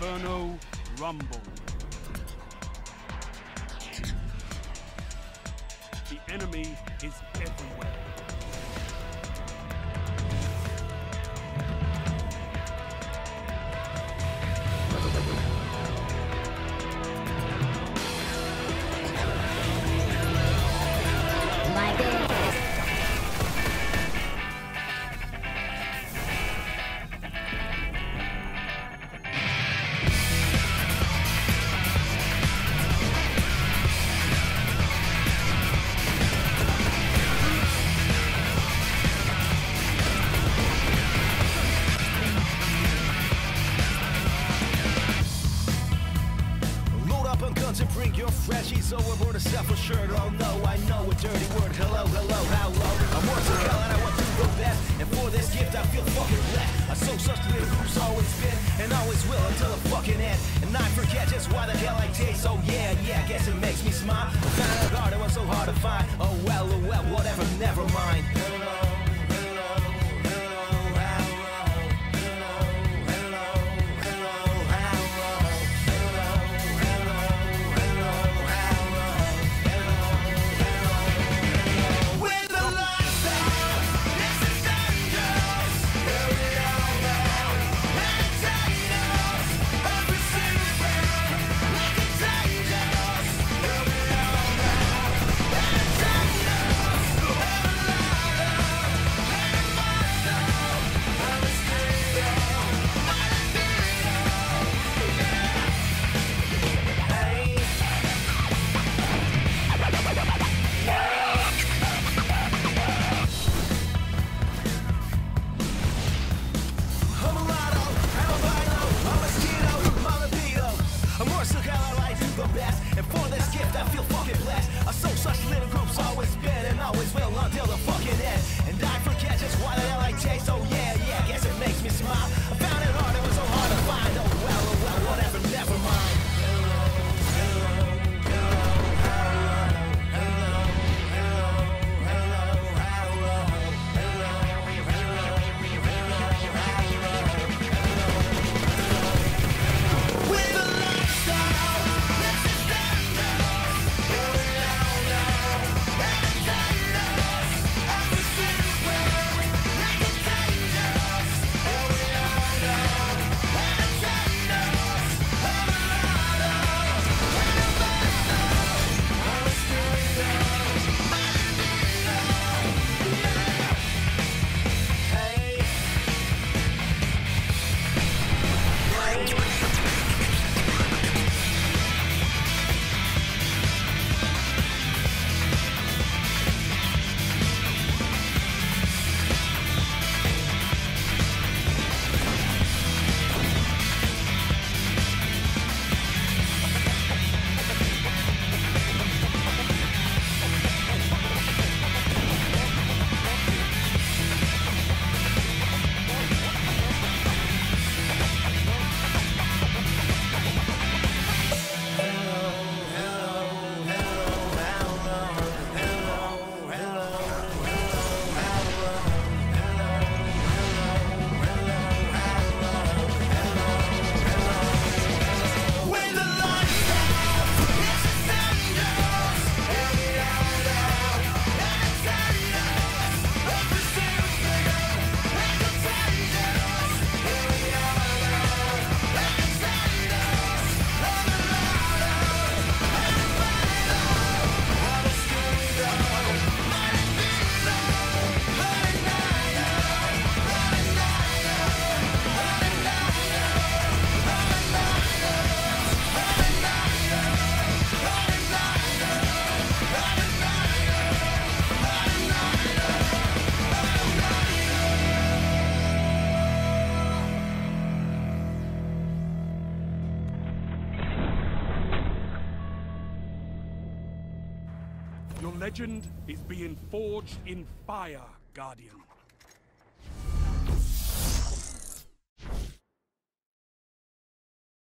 Inferno Rumble. The enemy is everywhere. Up on guns and bring your freshies over overboard a self assured. Oh no, I know a dirty word. Hello, hello, how low? I'm working hell and I want to go best. And for this gift, I feel fucking blessed. I so such the who's always been and always will until the fucking end. And I forget just why the hell I taste. So yeah, yeah, guess it makes me smile. I found a God, it was so hard to find. Oh well, oh well, whatever, never mind. I feel Your legend is being forged in fire, Guardian.